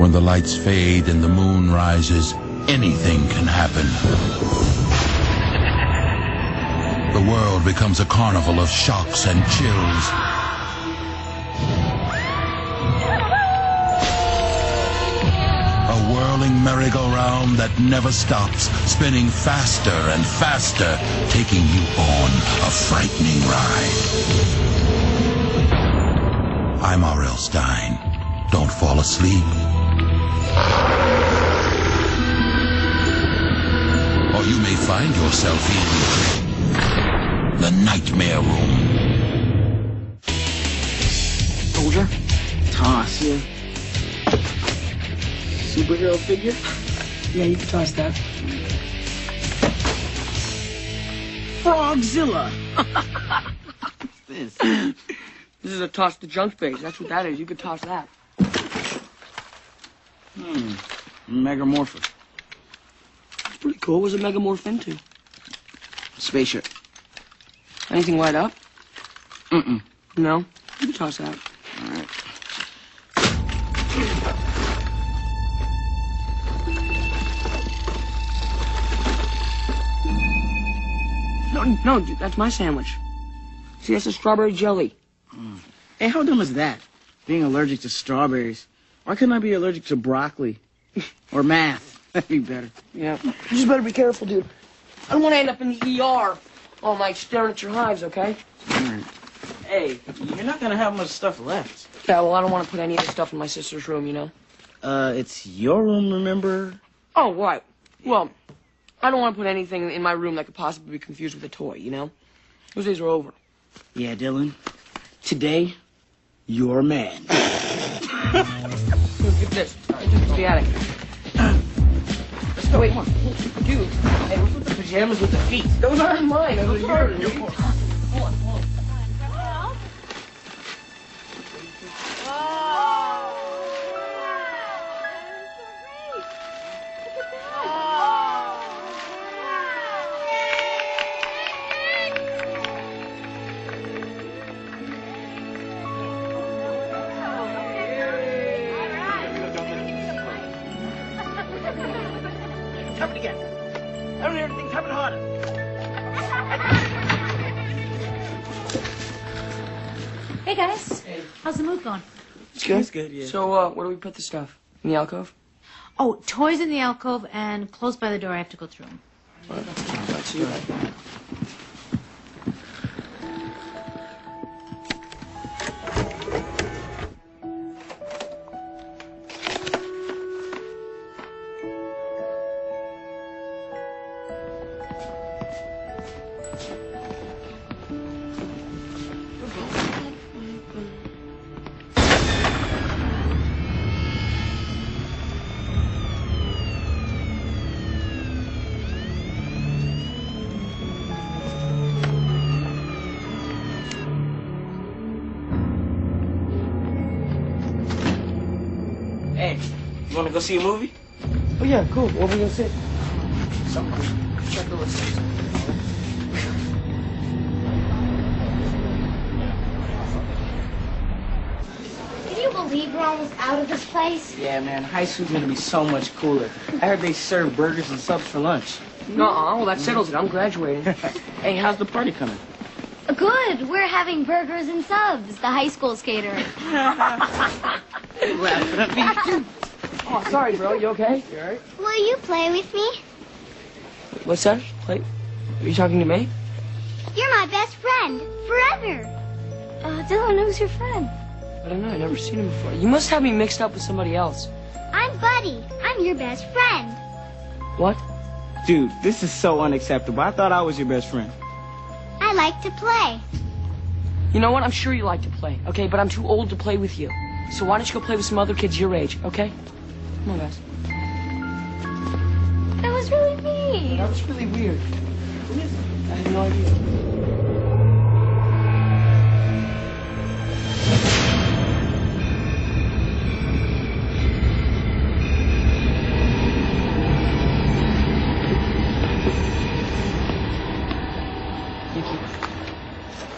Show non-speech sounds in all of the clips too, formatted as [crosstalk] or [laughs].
When the lights fade and the moon rises, anything can happen. The world becomes a carnival of shocks and chills. A whirling merry-go-round that never stops, spinning faster and faster, taking you on a frightening ride. I'm R.L. Stine. Don't fall asleep. Or you may find yourself in the Nightmare Room. Soldier? Toss, yeah. Superhero figure? Yeah, you can toss that. Frogzilla! this? [laughs] This is a toss the junk phase. That's what that is. You could toss that. Hmm. Megamorphin. It's pretty cool. What's a megamorph into? Spaceship. Anything light up? Mm-mm. No? You can toss that. All right. No, no, that's my sandwich. See, that's a strawberry jelly. Hey, how dumb is that? Being allergic to strawberries. Why couldn't I be allergic to broccoli? [laughs] or math? [laughs] That'd be better. Yeah. You just better be careful, dude. I don't want to end up in the ER all night staring at your hives, okay? All right. Hey, you're not gonna have much stuff left. Yeah, well, I don't want to put any of the stuff in my sister's room, you know? Uh, it's your room, remember? Oh, right. Well, I don't want to put anything in my room that could possibly be confused with a toy, you know? Those days are over. Yeah, Dylan. Today, you're a man. [laughs] Here, get this. Right, just the attic. Let's go. Wait, one. dude. Hey, what's with the pajamas with the feet? Those aren't mine. Those are yours. Hold on, hold on. Hey guys, how's the mood going? It's good. It's good, yeah. So, uh, where do we put the stuff? In the alcove? Oh, toys in the alcove and close by the door. I have to go through them. Let's do that. Hey, you wanna go see a movie? Oh, yeah, cool. What are we gonna say? Something. Check the list. Can you believe we're almost out of this place? Yeah, man, high school's gonna be so much cooler. I heard they serve burgers and subs for lunch. Nuh-uh. Well, that settles it. I'm graduating. [laughs] Hey, how's the party coming? Good. We're having burgers and subs. The high school skaters. [laughs] Laughing at me. [laughs] oh, sorry, bro. You okay? [laughs] You all right? Will you play with me? What's that? Play? Are you talking to me? You're my best friend. Forever. Uh, Dylan, who's your friend? I don't know. I've never seen him before. You must have me mixed up with somebody else. I'm Buddy. I'm your best friend. What? Dude, this is so unacceptable. I thought I was your best friend. I like to play. You know what? I'm sure you like to play, okay? But I'm too old to play with you. So why don't you go play with some other kids your age, okay? Come on, guys. That was really mean. That was really weird. Who is it? I have no idea.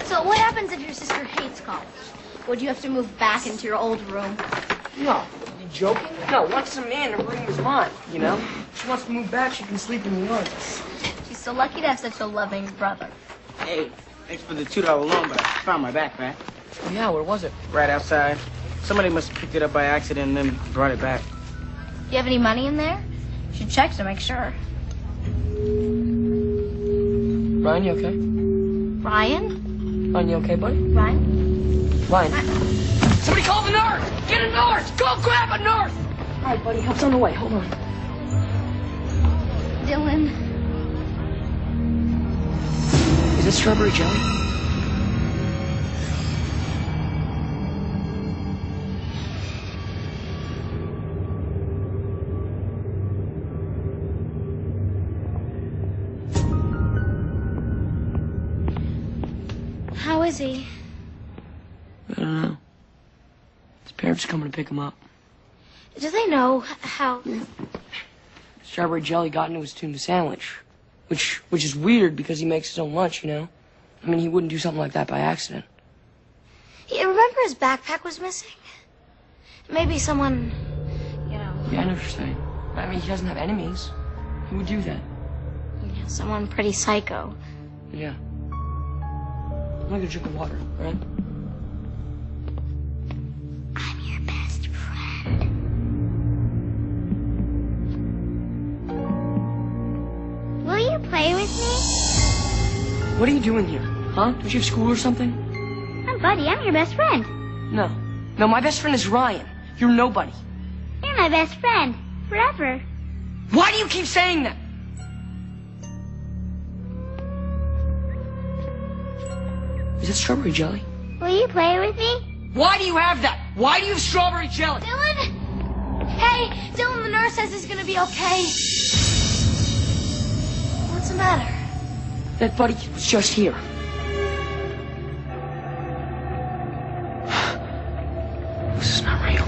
So what happens if your sister hates college? Would you have to move back into your old room? No, you joking? No, wants a man to read his mind, you know? She wants to move back, she can sleep in the yard. She's so lucky to have such a loving brother. Hey, thanks for the $2 loan, but I found my backpack. Oh, yeah, where was it? Right outside. Somebody must have picked it up by accident and then brought it back. Do you have any money in there? You should check to make sure. Ryan, you okay? Ryan? Ryan, you okay, buddy? Ryan? Ryan. Somebody call the nurse! Get a nurse! Go grab a nurse! All right, buddy, help's on the way. Hold on. Dylan? Is it strawberry jelly? How is he? I don't know. Are coming to pick him up. Do they know how? Strawberry jelly got into his tuna sandwich, which which is weird because he makes his own lunch. You know, I mean, he wouldn't do something like that by accident. You remember his backpack was missing? Maybe someone, you know, Yeah, I know what you're saying. I mean, he doesn't have enemies. Who would do that? you know, someone pretty psycho. Yeah. I'm gonna go drink of water, all play with me? What are you doing here? Huh? Don't you have school or something? I'm Buddy. I'm your best friend. No. No, my best friend is Ryan. You're nobody. You're my best friend. Forever. Why do you keep saying that? Is it strawberry jelly? Will you play with me? Why do you have that? Why do you have strawberry jelly? Dylan? Hey, Dylan, the nurse says he's gonna be okay. That buddy was just here. This is not real.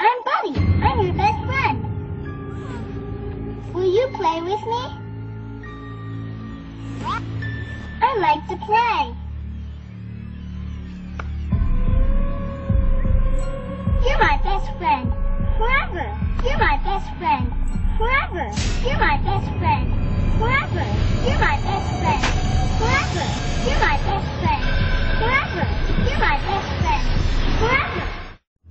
I'm Buddy. I'm your best friend. Will you play with me? Like to play. You're my best friend. Forever. You're my best friend. Forever. You're my best friend. Forever. You're my best friend. Forever. You're my best friend. Forever. You're my best friend. Forever.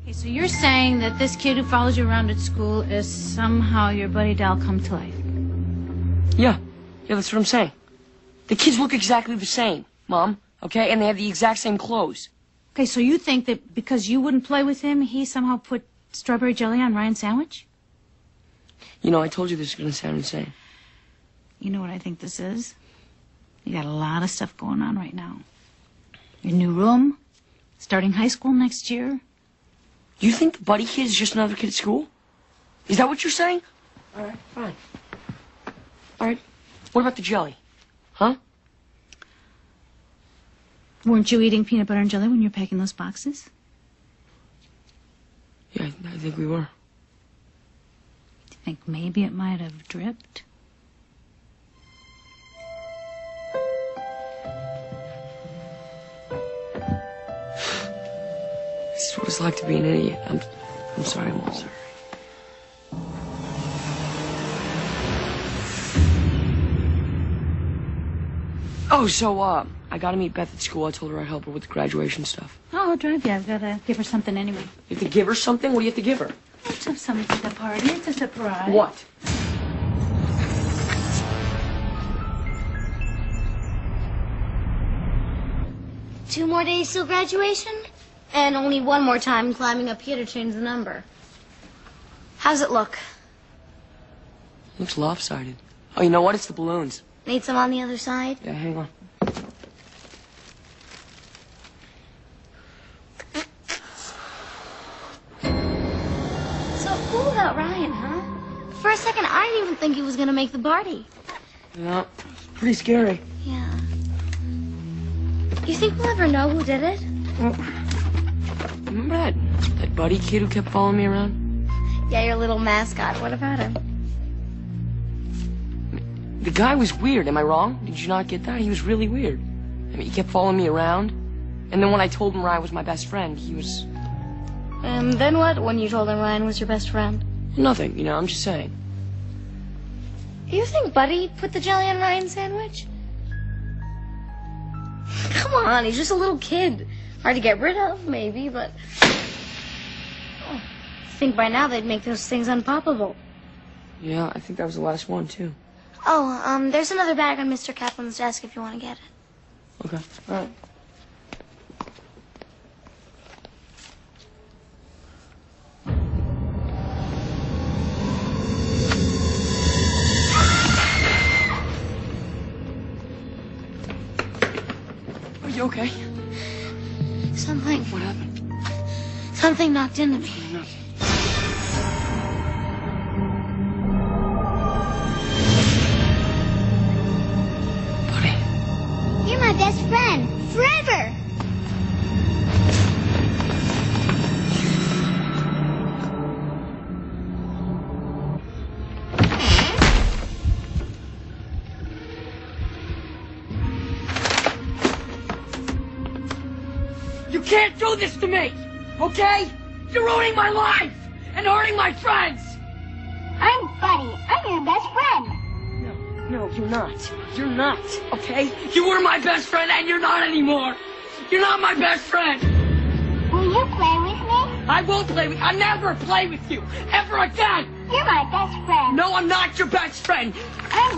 Okay, so you're saying that this kid who follows you around at school is somehow your buddy doll come to life? Yeah. Yeah, that's what I'm saying. The kids look exactly the same, Mom. Okay? And they have the exact same clothes. Okay, so you think that because you wouldn't play with him, he somehow put strawberry jelly on Ryan's sandwich? You know, I told you this is gonna sound insane. You know what I think this is? You got a lot of stuff going on right now. Your new room, starting high school next year. You think the buddy kid is just another kid at school? Is that what you're saying? All right, fine. All right. What about the jelly? Huh? Weren't you eating peanut butter and jelly when you were packing those boxes? Yeah, I, I think we were. Do you think maybe it might have dripped? This is what it's like to be an idiot. I'm, I'm sorry, Mom. sorry. Oh, so, uh, I gotta meet Beth at school. I told her I'd help her with the graduation stuff. Oh, I'll drive you. I've got to give her something anyway. You have to give her something? What do you have to give her? Let's have something for the party. It's a surprise. What? Two more days till graduation? And only one more time climbing up here to change the number. How's it look? Looks lopsided. Oh, you know what? It's the balloons. Need some on the other side? Yeah, hang on. So cool about Ryan, huh? For a second, I didn't even think he was gonna make the party. Yeah, it's pretty scary. Yeah. You think we'll ever know who did it? Remember that that buddy kid who kept following me around? Yeah, your little mascot. What about him? The guy was weird, am I wrong? Did you not get that? He was really weird. I mean, he kept following me around. And then when I told him Ryan was my best friend, he was And then what when you told him Ryan was your best friend? nothing, you know, I'm just saying. You think Buddy put the jelly on Ryan's sandwich? Come on, he's just a little kid. Hard to get rid of, maybe, but. Oh, I think by now they'd make those things unpoppable. Yeah, I think that was the last one, too. Oh, um, there's another bag on Mr. Kaplan's desk if you want to get it. Okay, alright. Are you okay? Something, What happened? something knocked into me. Buddy. This to me! Okay? You're ruining my life! And hurting my friends! I'm Buddy. I'm your best friend. No, no, you're not. You're not, okay? You were my best friend and you're not anymore! You're not my best friend! Will you play with me? I won't play with I never play with you! Ever again! You're my best friend. No, I'm not your best friend! I'm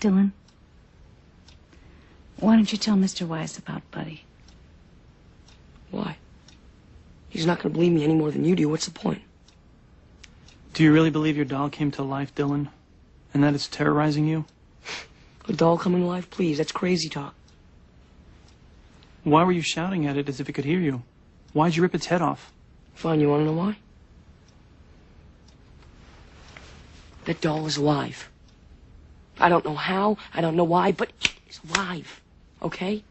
Dylan, why don't you tell Mr. Wise about Buddy? Why? He's not gonna believe me any more than you do. What's the point? Do you really believe your doll came to life, Dylan? And that it's terrorizing you? [laughs] A doll coming to life? Please, that's crazy talk. Why were you shouting at it as if it could hear you? Why'd you rip its head off? Fine, you wanna know why? That doll is alive. I don't know how, I don't know why, but it's alive. Okay?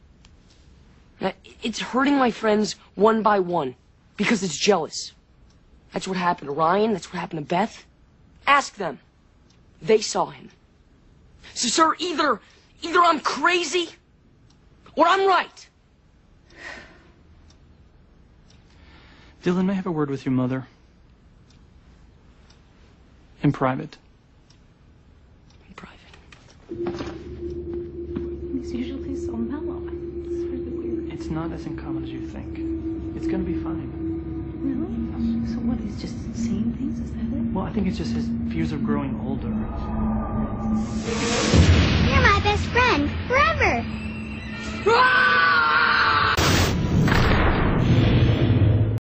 Now, it's hurting my friends one by one because it's jealous. That's what happened to Ryan, that's what happened to Beth. Ask them. They saw him. So, sir, either either I'm crazy or I'm right. Dylan, may I have a word with your mother? In private. He's usually so mellow. It's really weird. It's not as uncommon as you think. It's gonna be fine. Really? So what? He's just seeing things? Is that it? Well, I think it's just his fears of growing older. You're my best friend forever. Ah!